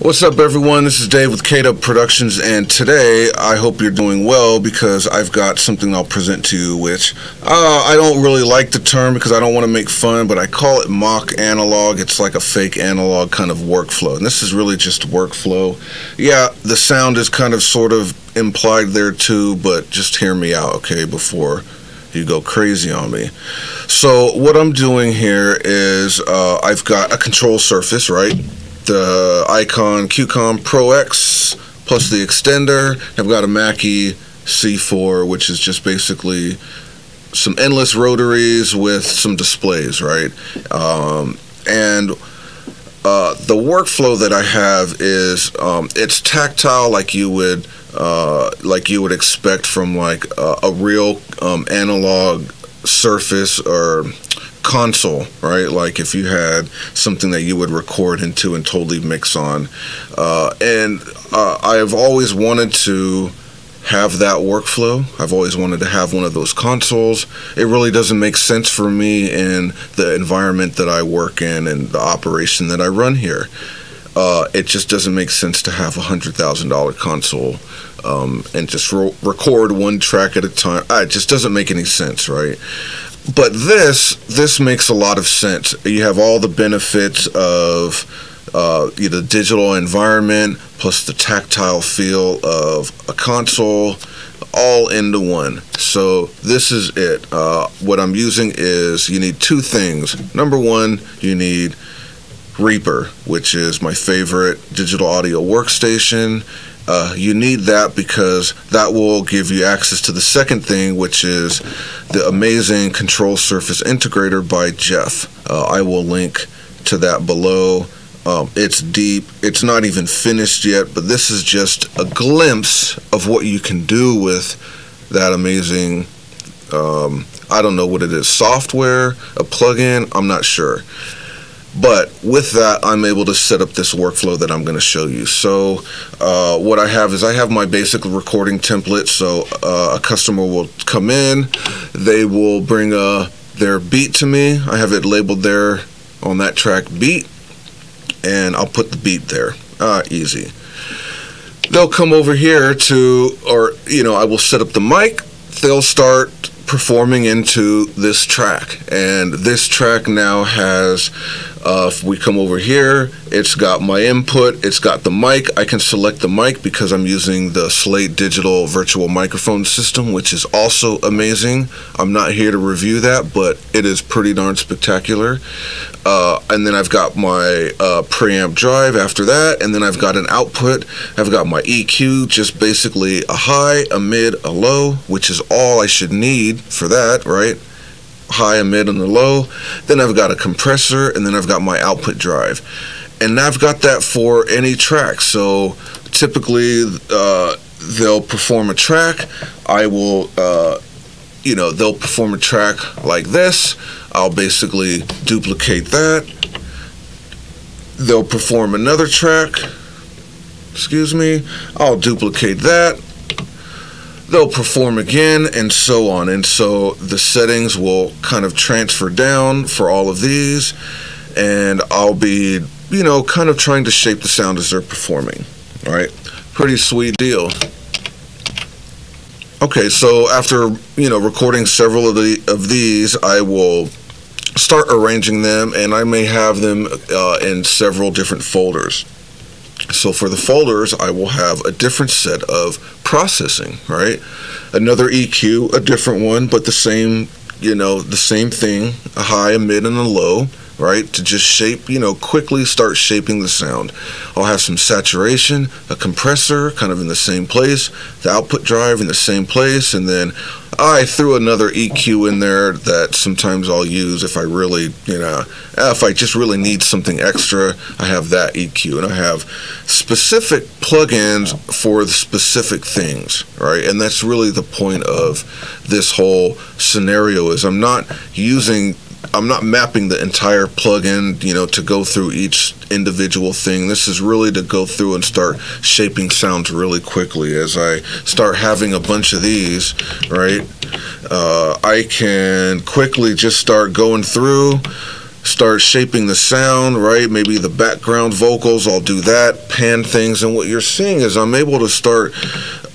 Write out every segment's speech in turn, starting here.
What's up, everyone? This is Dave with K-Dubb Productions, and today I hope you're doing well because I've got something I'll present to you, which uh, I don't really like the term because I don't want to make fun, but I call it mock analog. It's like a fake analog kind of workflow, and this is really just workflow. Yeah, the sound is kind of sort of implied there too, but just hear me out, okay, before you go crazy on me. So what I'm doing here is uh, I've got a control surface, right? The Icon QCon Pro X plus the extender. I've got a Mackie C4, which is just basically some endless rotaries with some displays, right? Um, and uh, the workflow that I have is um, it's tactile, like you would uh, like you would expect from like a, a real um, analog surface or console, right? Like if you had something that you would record into and totally mix on. Uh, and uh, I've always wanted to have that workflow. I've always wanted to have one of those consoles. It really doesn't make sense for me in the environment that I work in and the operation that I run here. Uh, it just doesn't make sense to have a hundred thousand dollar console um, and just ro- record one track at a time. Uh, it just doesn't make any sense, right? But this this makes a lot of sense. You have all the benefits of uh, the digital environment plus the tactile feel of a console all into one. So this is it. Uh, what I'm using is you need two things. Number one, you need Reaper, which is my favorite digital audio workstation. Uh, you need that because that will give you access to the second thing, which is the amazing Control Surface Integrator by Jeff. Uh, I will link to that below. Um, it's deep. It's not even finished yet, but this is just a glimpse of what you can do with that amazing. Um, I don't know what it is, software, a plugin. I'm not sure. But with that, I'm able to set up this workflow that I'm going to show you. So uh, what I have is I have my basic recording template. So uh, a customer will come in, they will bring a, uh, their beat to me. I have it labeled there on that track beat, and I'll put the beat there. Uh, easy. They'll come over here to, or, you know, I will set up the mic. They'll start performing into this track. And this track now has uh, if we come over here, it's got my input, it's got the mic. I can select the mic because I'm using the Slate Digital Virtual Microphone System, which is also amazing. I'm not here to review that, but it is pretty darn spectacular. Uh, and then I've got my uh, preamp drive after that, and then I've got an output. I've got my EQ, just basically a high, a mid, a low, which is all I should need for that, right? High, mid, and a low. Then I've got a compressor, and then I've got my output drive. And I've got that for any track. So typically, uh, they'll perform a track. I will, uh, you know, they'll perform a track like this. I'll basically duplicate that. They'll perform another track. Excuse me. I'll duplicate that they'll perform again and so on. And so the settings will kind of transfer down for all of these and i'll be you know kind of trying to shape the sound as they're performing all right? Pretty sweet deal. Okay so after you know recording several of the of these i will start arranging them and i may have them uh, in several different folders so for the folders, I will have a different set of processing, right? Another EQ, a different one, but the same, you know, the same thing, a high, a mid, and a low, right? To just shape, you know, quickly start shaping the sound. I'll have some saturation, a compressor kind of in the same place, the output drive in the same place, and then I threw another EQ in there that sometimes I'll use if I really, you know, if I just really need something extra, I have that EQ. And I have specific plugins for the specific things, right? And that's really the point of this whole scenario is I'm not using I'm not mapping the entire plugin, you know, to go through each individual thing. This is really to go through and start shaping sounds really quickly. As I start having a bunch of these, right, uh, I can quickly just start going through start shaping the sound, right? Maybe the background vocals, I'll do that, pan things, and what you're seeing is I'm able to start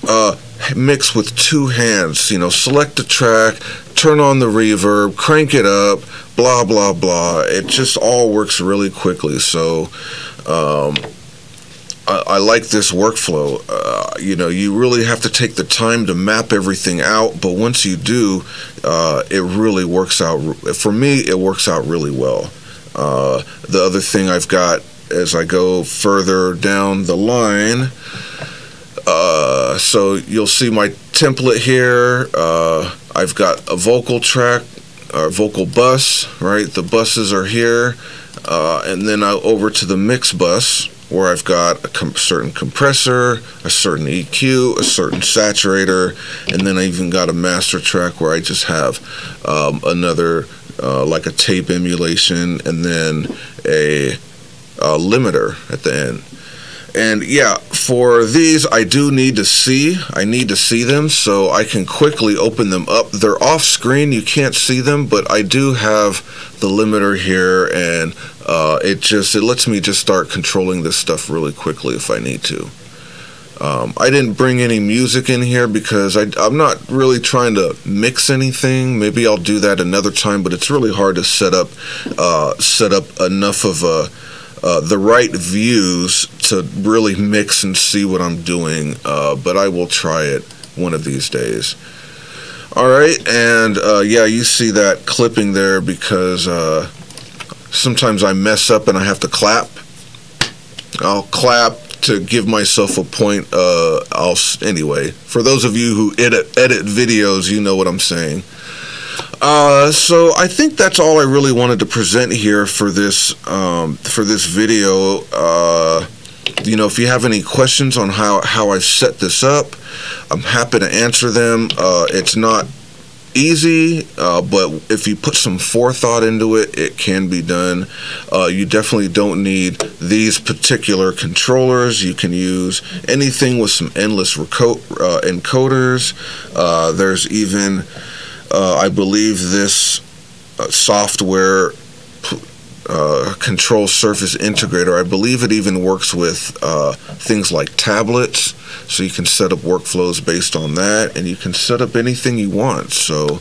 uh, mix with two hands. You know, select a track, turn on the reverb, crank it up, blah blah blah. It just all works really quickly. So. Um, I, I, like this workflow. Uh, you know, you really have to take the time to map everything out, but once you do, uh, it really works out. For me, it works out really well. Uh, the other thing I've got as I go further down the line, uh, so you'll see my template here. Uh, I've got a vocal track, a vocal bus, right? The buses are here, uh, and then I over to the mix bus where I've got a com- certain compressor, a certain EQ, a certain saturator, and then I even got a master track where I just have um, another, uh, like a tape emulation, and then a, a limiter at the end. And yeah, for these, I do need to see. I need to see them so I can quickly open them up. They're off screen, you can't see them, but I do have the limiter here, and uh, it just it lets me just start controlling this stuff really quickly if I need to. Um, I didn't bring any music in here because I, am not really trying to mix anything. Maybe I'll do that another time, but it's really hard to set up uh, set up enough of a uh, the right views to really mix and see what I'm doing, uh, but I will try it one of these days. All right, and uh, yeah, you see that clipping there because uh, sometimes I mess up and I have to clap. I'll clap to give myself a point. Uh, I'll anyway. For those of you who edit edit videos, you know what I'm saying. Uh, so I think that's all I really wanted to present here for this um, for this video. Uh, you know, if you have any questions on how how I set this up, I'm happy to answer them. Uh, it's not easy, uh, but if you put some forethought into it, it can be done. Uh, you definitely don't need these particular controllers. You can use anything with some endless uh, encoders. Uh, there's even uh, I believe this uh, software uh, control surface integrator, I believe it even works with uh, things like tablets, so you can set up workflows based on that, and you can set up anything you want. So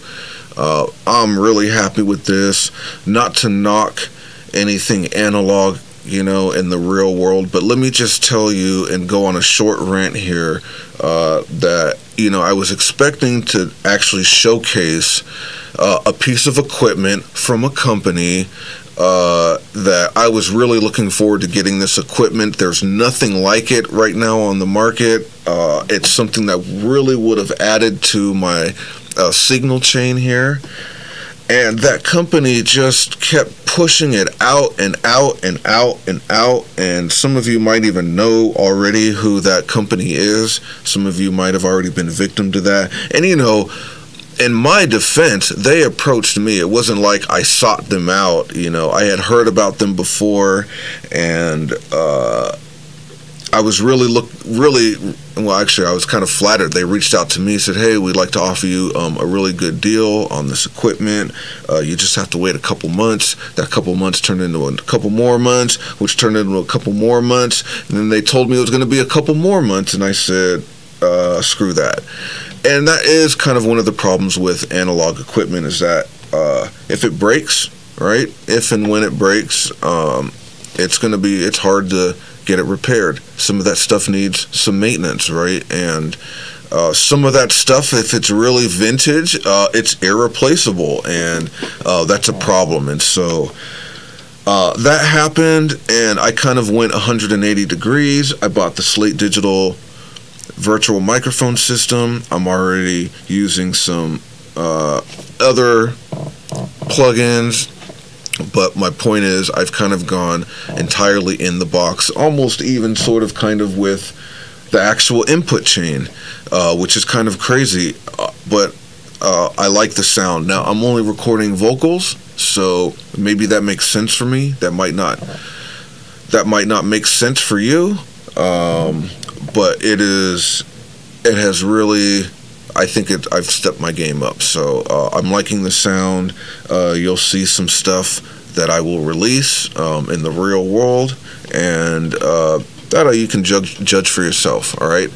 uh, I'm really happy with this. Not to knock anything analog you know, in the real world. But let me just tell you and go on a short rant here uh, that, you know, I was expecting to actually showcase uh, a piece of equipment from a company uh, that I was really looking forward to getting this equipment. There's nothing like it right now on the market. Uh, it's something that really would have added to my uh, signal chain here and that company just kept pushing it out and out and out and out. And some of you might even know already who that company is. Some of you might have already been victim to that. And you know in my defense they approached me. It wasn't like i sought them out you know. I had heard about them before and uh, I was really look really well. Actually, I was kind of flattered. They reached out to me, said, "Hey, we'd like to offer you um, a really good deal on this equipment. Uh, you just have to wait a couple months." That couple months turned into a couple more months, which turned into a couple more months, and then they told me it was going to be a couple more months, and I said, uh, "Screw that." And that is kind of one of the problems with analog equipment is that uh, if it breaks, right? If and when it breaks, um, it's going to be it's hard to get it repaired. Some of that stuff needs some maintenance, right? And uh, some of that stuff, if it's really vintage, uh, it's irreplaceable, and uh, that's a problem. And so uh, that happened, and I kind of went 180 degrees. I bought the Slate Digital virtual microphone system. I'm already using some uh, other plugins but my point is, I've kind of gone entirely in the box, almost even sort of kind of with the actual input chain, uh, which is kind of crazy. Uh, but uh, I like the sound. Now I'm only recording vocals, so maybe that makes sense for me. That might not. That might not make sense for you, um, but it is. It has really I think it, I've stepped my game up. So uh, I'm liking the sound. Uh, you'll see some stuff that I will release um, in the real world, and uh, that you can judge judge for yourself. All right.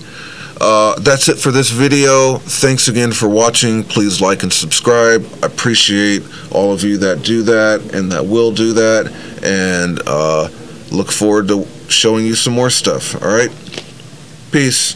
Uh, that's it for this video. Thanks again for watching. Please like and subscribe. I appreciate all of you that do that and that will do that. And uh, look forward to showing you some more stuff. All right. Peace.